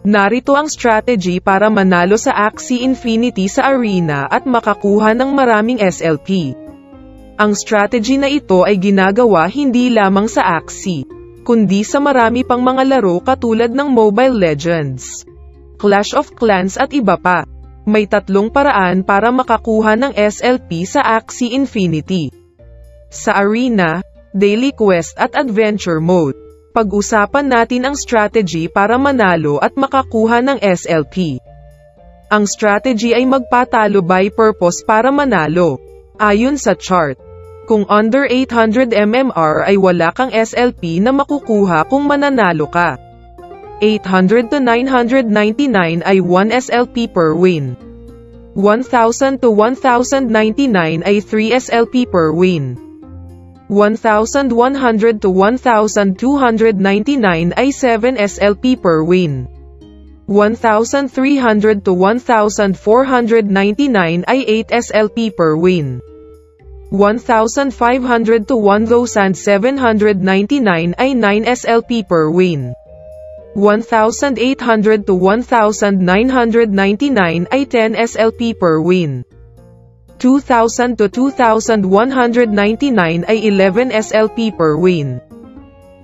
Narito ang strategy para manalo sa Axie Infinity sa arena at makakuha ng maraming SLP. Ang strategy na ito ay ginagawa hindi lamang sa Axie, kundi sa marami pang mga laro katulad ng Mobile Legends, Clash of Clans at iba pa. May tatlong paraan para makakuha ng SLP sa Axie Infinity. Sa arena, daily quest at adventure mode. Pag-usapan natin ang strategy para manalo at makakuha ng SLP. Ang strategy ay magpatalo by purpose para manalo. Ayon sa chart, kung under 800 mmR ay wala kang SLP na makukuha kung mananalo ka. 800 to 999 ay 1 SLP per win. 1000 to 1099 ay 3 SLP per win. 1,100 to 1,299 ay 7 SLP per win. 1,300 to 1,499 ay 8 SLP per win. 1,500 to 1,799 ay 9 SLP per win. 1,800 to 1,999 ay 10 SLP per win. 2,000 to 2,199 ay 11 SLP per win.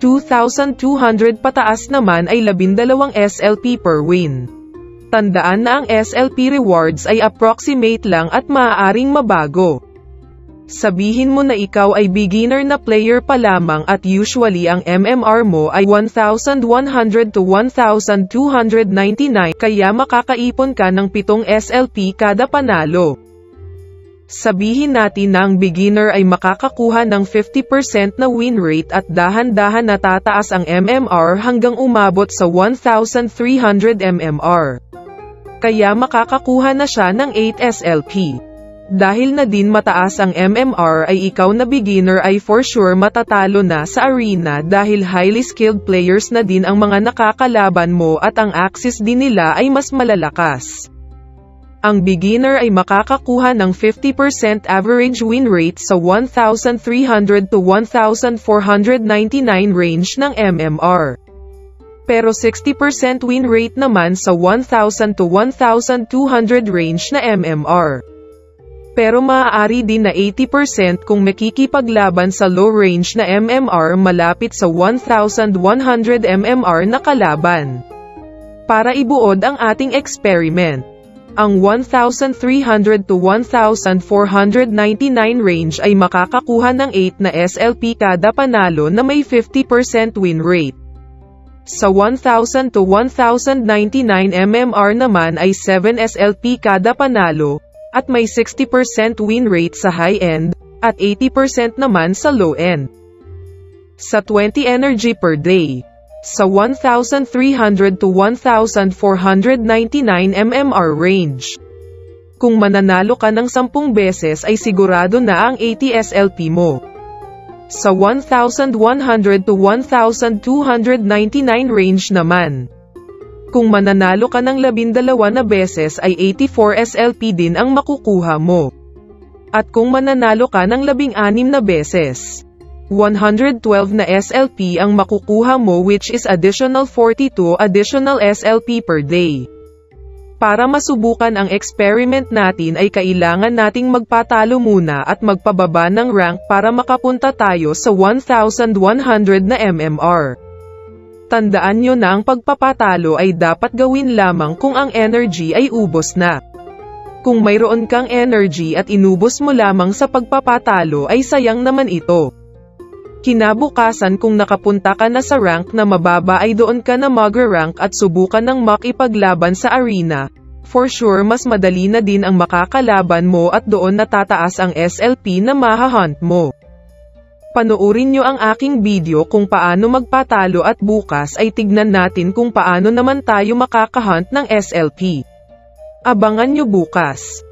2,200 pataas naman ay 12 SLP per win. Tandaan na ang SLP rewards ay approximate lang at maaaring mabago. Sabihin mo na ikaw ay beginner na player pa lamang at usually ang MMR mo ay 1,100 to 1,299 kaya makakaipon ka ng 7 SLP kada panalo. Sabihin natin na ang beginner ay makakakuha ng 50% na win rate at dahan-dahan natataas ang MMR hanggang umabot sa 1,300 MMR. Kaya makakakuha na siya ng 8 SLP. Dahil na din mataas ang MMR ay ikaw na beginner ay for sure matatalo na sa arena dahil highly skilled players na din ang mga nakakalaban mo at ang axis din nila ay mas malalakas ang beginner ay makakakuha ng 50% average win rate sa 1,300 to 1,499 range ng MMR. Pero 60% win rate naman sa 1,000 to 1,200 range na MMR. Pero maaari din na 80% kung makikipaglaban sa low range na MMR malapit sa 1,100 MMR na kalaban. Para ibuod ang ating experiment, ang 1,300 to 1,499 range ay makakakuha ng 8 na SLP kada panalo na may 50% win rate. Sa 1,000 to 1,099 MMR naman ay 7 SLP kada panalo, at may 60% win rate sa high-end, at 80% naman sa low-end. Sa 20 energy per day, sa 1,300 to 1,499 mmR range. Kung mananalo ka ng 10 beses ay sigurado na ang 80 SLP mo. Sa 1,100 to 1,299 range naman. Kung mananalo ka ng 12 na beses ay 84 SLP din ang makukuha mo. At kung mananalo ka ng 16 na beses, 112 na SLP ang makukuha mo which is additional 42 additional SLP per day. Para masubukan ang experiment natin ay kailangan nating magpatalo muna at magpababa ng rank para makapunta tayo sa 1,100 na MMR. Tandaan nyo na ang pagpapatalo ay dapat gawin lamang kung ang energy ay ubos na. Kung mayroon kang energy at inubos mo lamang sa pagpapatalo ay sayang naman ito. Kinabukasan kung nakapunta ka na sa rank na mababa ay doon ka na mag-rank at subukan ng makipaglaban sa arena. For sure mas madali na din ang makakalaban mo at doon natataas ang SLP na mahahunt mo. Panoorin nyo ang aking video kung paano magpatalo at bukas ay tignan natin kung paano naman tayo makakahunt ng SLP. Abangan nyo bukas.